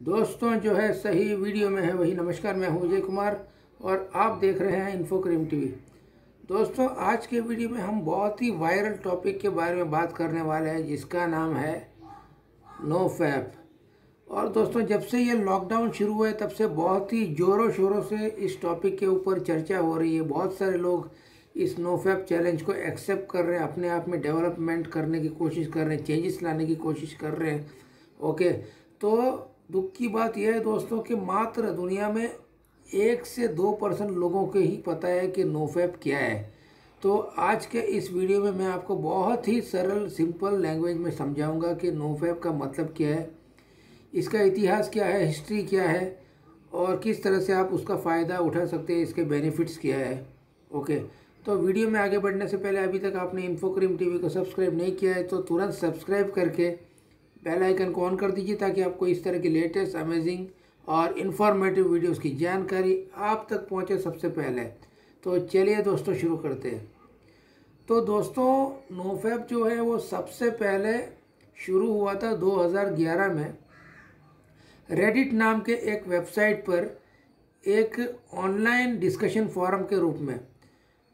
दोस्तों, जो है सही वीडियो में है वही नमस्कार, मैं हूँ विजय कुमार और आप देख रहे हैं इन्फो क्रीम टीवी दोस्तों, आज के वीडियो में हम बहुत ही वायरल टॉपिक के बारे में बात करने वाले हैं, जिसका नाम है नो फैप और दोस्तों, जब से ये लॉकडाउन शुरू हुआ है, तब से बहुत ही ज़ोरों शोरों से इस टॉपिक के ऊपर चर्चा हो रही है। बहुत सारे लोग इस नो फैप चैलेंज को एक्सेप्ट कर रहे हैं, अपने आप में डेवलपमेंट करने की कोशिश कर रहे हैं चेंजेस लाने की कोशिश कर रहे हैं। ओके तो दुख की बात यह है दोस्तों कि मात्र दुनिया में एक से दो परसेंट लोगों के ही पता है कि नोफैप क्या है। तो आज के इस वीडियो में मैं आपको बहुत ही सरल, सिंपल लैंग्वेज में समझाऊँगा कि नोफैप का मतलब क्या है, इसका इतिहास क्या है, हिस्ट्री क्या है और किस तरह से आप उसका फ़ायदा उठा सकते हैं, इसके बेनिफिट्स क्या है। ओके तो वीडियो में आगे बढ़ने से पहले अभी तक आपने इन्फोक्रीम टीवी को सब्सक्राइब नहीं किया है तो तुरंत सब्सक्राइब करके बेल आइकन को ऑन कर दीजिए ताकि आपको इस तरह की लेटेस्ट अमेजिंग और इन्फॉर्मेटिव वीडियोस की जानकारी आप तक पहुँचे सबसे पहले। तो चलिए दोस्तों, शुरू करते हैं। तो दोस्तों नोफैप जो है वो सबसे पहले शुरू हुआ था 2011 में। रेडिट नाम के एक वेबसाइट पर एक ऑनलाइन डिस्कशन फोरम के रूप में।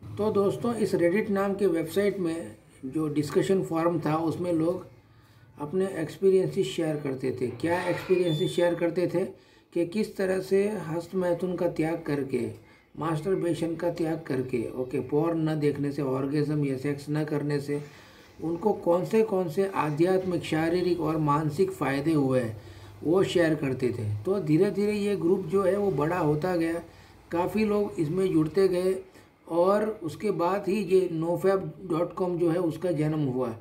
तो दोस्तों, इस रेडिट नाम के वेबसाइट में जो डिस्कशन फोरम था, उसमें लोग अपने एक्सपीरियंसेस शेयर करते थे। क्या एक्सपीरियंसेस शेयर करते थे कि किस तरह से हस्त मैथुन का त्याग करके मास्टर मास्टरबेशन का त्याग करके ओके पोर न देखने से ऑर्गेज़म या सेक्स न करने से, उनको कौन से कौन से आध्यात्मिक, शारीरिक और मानसिक फ़ायदे हुए, वो शेयर करते थे। तो धीरे धीरे ये ग्रुप जो है, वो बड़ा होता गया। काफ़ी लोग इसमें जुड़ते गए और उसके बाद ही ये नोफैप डॉट कॉम जो है, उसका जन्म हुआ।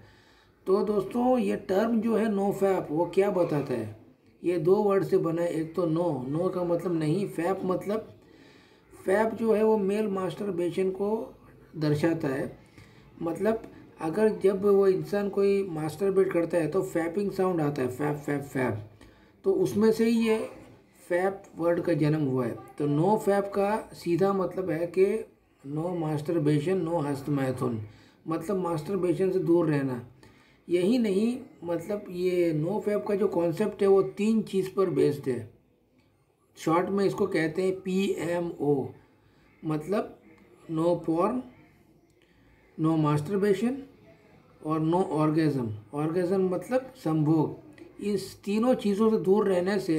तो दोस्तों, ये टर्म जो है नो फैप वो क्या बताता है? ये दो वर्ड से बना है, एक तो नो नो का मतलब नहीं फैप मतलब फैप जो है वो मेल मास्टर बेशन को दर्शाता है। मतलब अगर जब वो इंसान कोई मास्टर बेट करता है तो फैपिंग साउंड आता है फैप फैप फैप तो उसमें से ही ये फैप वर्ड का जन्म हुआ है। तो नो फैप का सीधा मतलब है कि नो मास्टर बेशन नो हस्त मैथुन मतलब मास्टर बेशन से दूर रहना। यही नहीं मतलब ये नो फैप का जो कॉन्सेप्ट है, वो तीन चीज़ पर बेस्ड है। शॉर्ट में इसको कहते हैं पी एम ओ मतलब नो पॉर्न नो मास्टरबेशन और नो ऑर्गेज़म ऑर्गेज़म मतलब संभोग। इस तीनों चीज़ों से दूर रहने से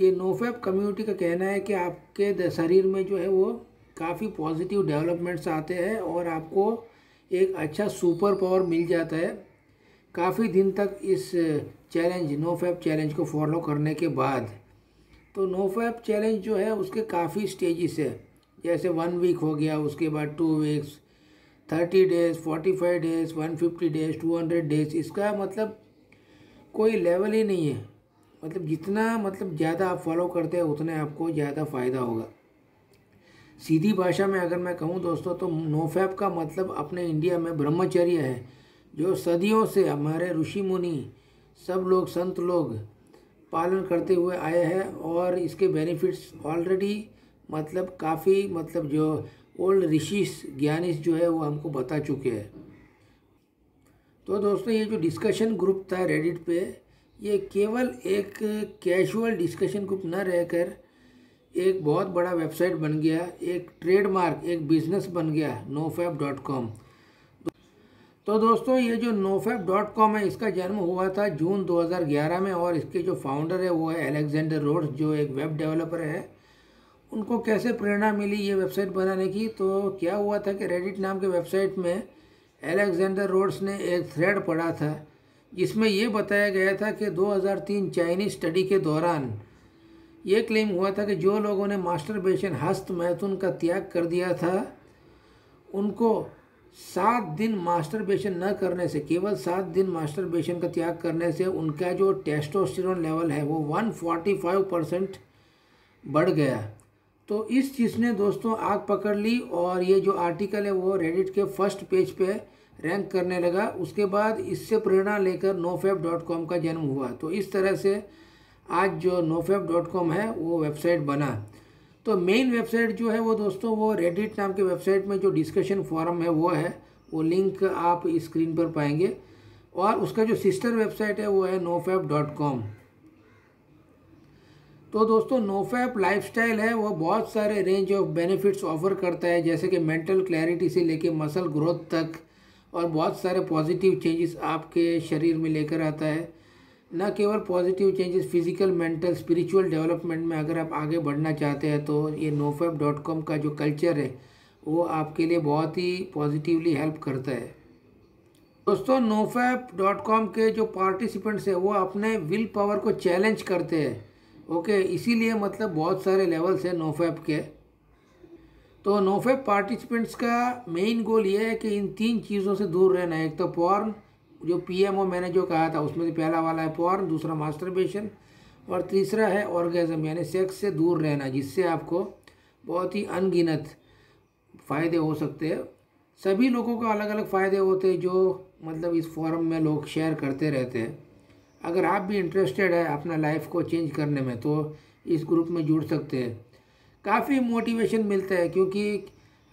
ये नोफैप कम्युनिटी का कहना है कि आपके शरीर में जो है वो काफ़ी पॉजिटिव डेवलपमेंट्स आते हैं और आपको एक अच्छा सुपर पावर मिल जाता है। काफ़ी दिन तक इस चैलेंज नो फैप चैलेंज को फॉलो करने के बाद तो नो फैप चैलेंज जो है, उसके काफ़ी स्टेजेस है। जैसे वन वीक हो गया, उसके बाद two weeks thirty days forty five days one fifty days two hundred days इसका मतलब कोई लेवल ही नहीं है। मतलब जितना मतलब ज़्यादा आप फॉलो करते हैं, उतने आपको ज़्यादा फ़ायदा होगा। सीधी भाषा में अगर मैं कहूँ दोस्तों तो नोफैप का मतलब अपने इंडिया में ब्रह्मचर्य है। जो सदियों से हमारे ऋषि मुनि, सब लोग, संत लोग पालन करते हुए आए हैं और इसके बेनिफिट्स ऑलरेडी मतलब काफ़ी मतलब जो ओल्ड ऋषिस ज्ञानिस जो है वो हमको बता चुके हैं। तो दोस्तों, ये जो डिस्कशन ग्रुप था रेडिट पे, ये केवल एक कैजुअल डिस्कशन ग्रुप न रहकर एक बहुत बड़ा वेबसाइट बन गया, एक ट्रेडमार्क एक बिज़नेस बन गया नोफैप डॉट कॉम तो दोस्तों, ये जो नोफैप डॉट कॉम है, इसका जन्म हुआ था जून 2011 में और इसके जो फाउंडर है, वो है अलेक्जेंडर रोड्स जो एक वेब डेवलपर है। उनको कैसे प्रेरणा मिली ये वेबसाइट बनाने की? तो क्या हुआ था कि रेडिट नाम के वेबसाइट में अलेक्जेंडर रोड्स ने एक थ्रेड पढ़ा था, जिसमें ये बताया गया था कि 2003 चाइनीज़ स्टडी के दौरान ये क्लेम हुआ था कि जो लोगों ने मास्टरबेशन हस्त मैथुन का त्याग कर दिया था, उनको सात दिन मास्टरबेशन न करने से, केवल सात दिन मास्टरबेशन का त्याग करने से उनका जो टेस्टोस्टेरोन लेवल है, वो 145 परसेंट बढ़ गया। तो इस चीज़ ने दोस्तों आग पकड़ ली और ये जो आर्टिकल है, वो रेडिट के फ़र्स्ट पेज पे रैंक करने लगा। उसके बाद इससे प्रेरणा लेकर नोफेप डॉट कॉम का जन्म हुआ। तो इस तरह से आज जो नोफेप डॉट कॉम है, वो वेबसाइट बना। तो मेन वेबसाइट जो है वो दोस्तों, वो रेडिट नाम के वेबसाइट में जो डिस्कशन फॉरम है, वो है। वो लिंक आप स्क्रीन पर पाएँगे। और उसका जो सिस्टर वेबसाइट है, वो है नोफेप डॉट कॉम तो दोस्तों नोफैप लाइफस्टाइल है, वो बहुत सारे रेंज ऑफ़ बेनिफिट्स ऑफ़र करता है, जैसे कि मेंटल क्लैरिटी से लेके मसल ग्रोथ तक और बहुत सारे पॉजिटिव चेंजेस आपके शरीर में लेकर आता है। न केवल positive changes physical mental spiritual development में अगर आप आगे बढ़ना चाहते हैं तो ये नोफैप डॉट कॉम का जो कल्चर है, वो आपके लिए बहुत ही पॉजिटिवली हेल्प करता है। दोस्तों नोफैप डॉट कॉम के जो पार्टिसिपेंट्स हैं, वो अपने विल पावर को चैलेंज करते हैं। ओके इसीलिए मतलब बहुत सारे लेवल्स हैं नोफैप के। तो नोफैप पार्टिसिपेंट्स का मेन गोल ये है कि इन तीन चीज़ों से दूर रहना है। एक तो पॉर्न जो पीएमओ मैंने जो कहा था, उसमें से पहला वाला है पॉर्न दूसरा मास्टरबेशन और तीसरा है ऑर्गेज़म यानी सेक्स से दूर रहना, जिससे आपको बहुत ही अनगिनत फ़ायदे हो सकते हैं। सभी लोगों को अलग अलग फ़ायदे होते हैं जो मतलब इस फॉरम में लोग शेयर करते रहते हैं। अगर आप भी इंटरेस्टेड है अपना लाइफ को चेंज करने में तो इस ग्रुप में जुड़ सकते हैं। काफ़ी मोटिवेशन मिलता है, क्योंकि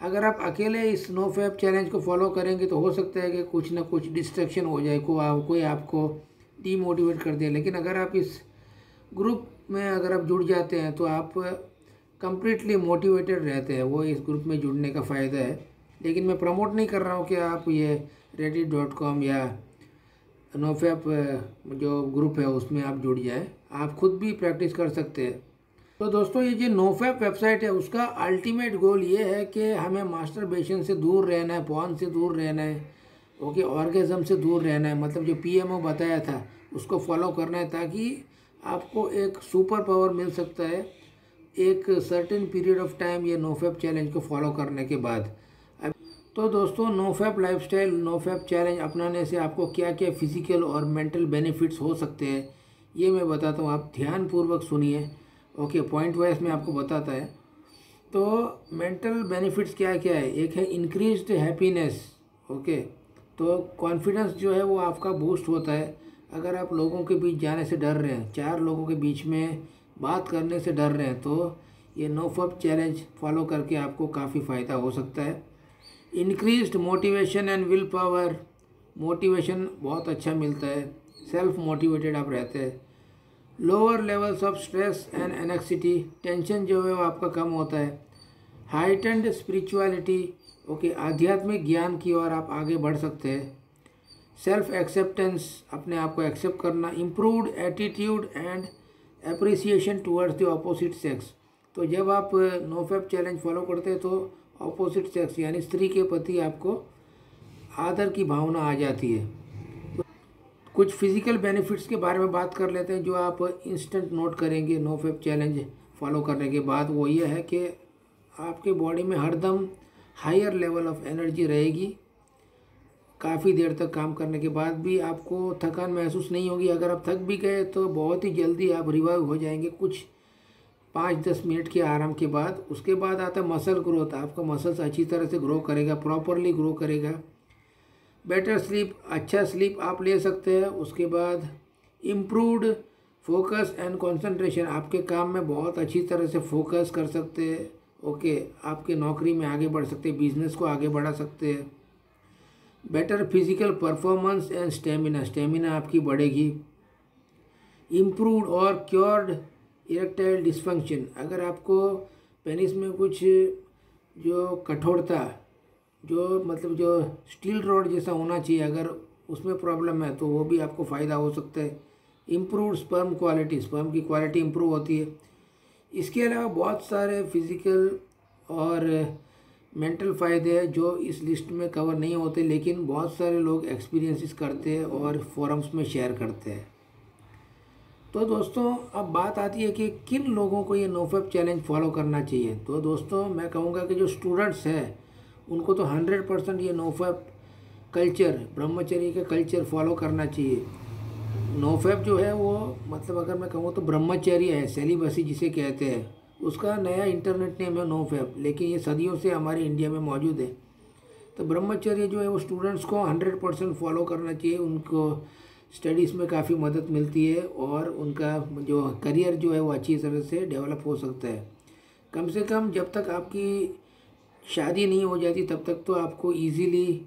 अगर आप अकेले इस नो फैप चैलेंज को फॉलो करेंगे तो हो सकता है कि कुछ ना कुछ डिस्ट्रक्शन हो जाए, को आप, कोई आपको डीमोटिवेट कर दे। लेकिन अगर आप इस ग्रुप में अगर आप जुड़ जाते हैं तो आप कम्प्लीटली मोटिवेटेड रहते हैं। वो इस ग्रुप में जुड़ने का फ़ायदा है। लेकिन मैं प्रमोट नहीं कर रहा हूँ कि आप ये रेडी डॉट कॉम या नोफैप जो ग्रुप है, उसमें आप जुड़ जाए। आप खुद भी प्रैक्टिस कर सकते हैं। तो दोस्तों, ये जो नोफैप वेबसाइट है, उसका अल्टीमेट गोल ये है कि हमें मास्टर बेशन से दूर रहना है पौन से दूर रहना है, ओके ऑर्गेज़म से दूर रहना है। मतलब जो पीएमओ बताया था, उसको फॉलो करना है ताकि आपको एक सुपर पावर मिल सकता है, एक सर्टेन पीरियड ऑफ़ टाइम ये नोफेप चैलेंज को फॉलो करने के बाद। तो दोस्तों, नोफैप लाइफस्टाइल नोफैप चैलेंज अपनाने से आपको क्या क्या फ़िज़िकल और मेंटल बेनिफिट्स हो सकते हैं, ये मैं बताता हूँ। आप ध्यानपूर्वक सुनिए। ओके पॉइंट वाइज में आपको बताता है। तो मेंटल बेनिफिट्स क्या क्या है? एक है इंक्रीज हैप्पीनेस ओके? तो कॉन्फिडेंस जो है वो आपका बूस्ट होता है। अगर आप लोगों के बीच जाने से डर रहे हैं, चार लोगों के बीच में बात करने से डर रहे हैं तो ये नोफप चैलेंज फॉलो करके आपको काफ़ी फ़ायदा हो सकता है। Increased motivation and willpower motivation बहुत अच्छा मिलता है। सेल्फ मोटिवेटेड आप रहते हैं। Lower levels of stress and anxiety tension जो है वो आपका कम होता है। हाइटेंड स्पिरिचुअलिटी ओके आध्यात्मिक ज्ञान की ओर आप आगे बढ़ सकते हैं। सेल्फ एक्सेप्टेंस अपने आप को एक्सेप्ट करना improved attitude and appreciation towards the opposite sex तो जब आप नोफेप चैलेंज फॉलो करते हैं तो ऑपोजिट सेक्स यानी स्त्री के प्रति आपको आदर की भावना आ जाती है। कुछ फ़िज़िकल बेनिफिट्स के बारे में बात कर लेते हैं, जो आप इंस्टेंट नोट करेंगे नो फेप चैलेंज फॉलो करने के बाद, वो ये है कि आपके बॉडी में हरदम हायर लेवल ऑफ़ एनर्जी रहेगी। काफ़ी देर तक काम करने के बाद भी आपको थकान महसूस नहीं होगी। अगर आप थक भी गए तो बहुत ही जल्दी आप रिवाइव हो जाएँगे कुछ पाँच दस मिनट के आराम के बाद। उसके बाद आता है मसल ग्रोथ आपका मसल्स अच्छी तरह से ग्रो करेगा प्रॉपरली ग्रो करेगा। बेटर स्लीप अच्छा स्लीप आप ले सकते हैं। उसके बाद इम्प्रूवड फोकस एंड कंसंट्रेशन आपके काम में बहुत अच्छी तरह से फोकस कर सकते हैं। ओके आपके नौकरी में आगे बढ़ सकते हैं बिज़नेस को आगे बढ़ा सकते हैं। Better physical performance and stamina stamina आपकी बढ़ेगी। इम्प्रूवड और क्योर्ड इरेक्टाइल डिस्फंक्शन अगर आपको पेनिस में कुछ जो कठोरता जो मतलब जो स्टील रोड जैसा होना चाहिए, अगर उसमें प्रॉब्लम है तो वो भी आपको फ़ायदा हो सकता है। इम्प्रूव स्पर्म क्वालिटी स्पर्म की क्वालिटी इम्प्रूव होती है। इसके अलावा बहुत सारे फ़िज़िकल और मेंटल फ़ायदे हैं जो इस लिस्ट में कवर नहीं होते, लेकिन बहुत सारे लोग एक्सपीरियंसिस करते हैं और फोरम्स में शेयर करते हैं। तो दोस्तों, अब बात आती है कि किन लोगों को ये नोफेप चैलेंज फॉलो करना चाहिए? तो दोस्तों, मैं कहूँगा कि जो स्टूडेंट्स हैं उनको तो हंड्रेड परसेंट ये नोफैप कल्चर, ब्रह्मचर्य का कल्चर फॉलो करना चाहिए। नोफैप जो है वो मतलब अगर मैं कहूँ तो ब्रह्मचर्य है सेलिबसी जिसे कहते हैं। उसका नया इंटरनेट नेम है नोफेप लेकिन ये सदियों से हमारे इंडिया में मौजूद है। तो ब्रह्मचर्य जो है वो स्टूडेंट्स को हंड्रेड परसेंट फॉलो करना चाहिए। उनको स्टडीज़ में काफ़ी मदद मिलती है और उनका जो करियर जो है वो अच्छी तरह से डेवलप हो सकता है। कम से कम जब तक आपकी शादी नहीं हो जाती, तब तक तो आपको इजीली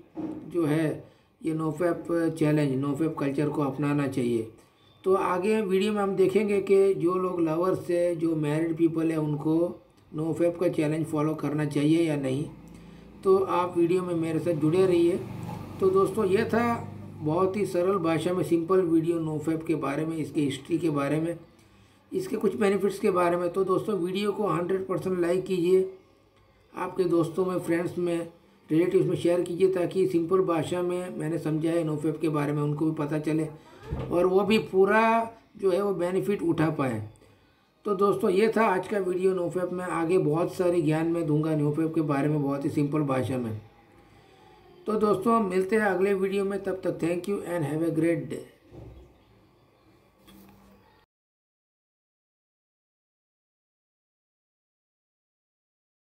जो है ये नोफेप चैलेंज नोफेप कल्चर को अपनाना चाहिए। तो आगे वीडियो में हम देखेंगे कि जो लोग लवर्स है, जो मैरिड पीपल है, उनको नोफेप का चैलेंज फॉलो करना चाहिए या नहीं। तो आप वीडियो में मेरे साथ जुड़े रहिए। तो दोस्तों, ये था बहुत ही सरल भाषा में सिंपल वीडियो नोफेप के बारे में, इसके हिस्ट्री के बारे में, इसके कुछ बेनिफिट्स के बारे में। तो दोस्तों वीडियो को हंड्रेड परसेंट लाइक कीजिए। आपके दोस्तों में फ्रेंड्स में रिलेटिव्स में शेयर कीजिए ताकि सिंपल भाषा में मैंने समझा है नो के बारे में, उनको भी पता चले और वो भी पूरा जो है वो बेनिफिट उठा पाए। तो दोस्तों, ये था आज का वीडियो नोफेप में। आगे बहुत सारी ज्ञान में दूँगा नोफेप के बारे में बहुत ही सिंपल भाषा में। तो दोस्तों, मिलते हैं अगले वीडियो में। तब तक thank you and have a great day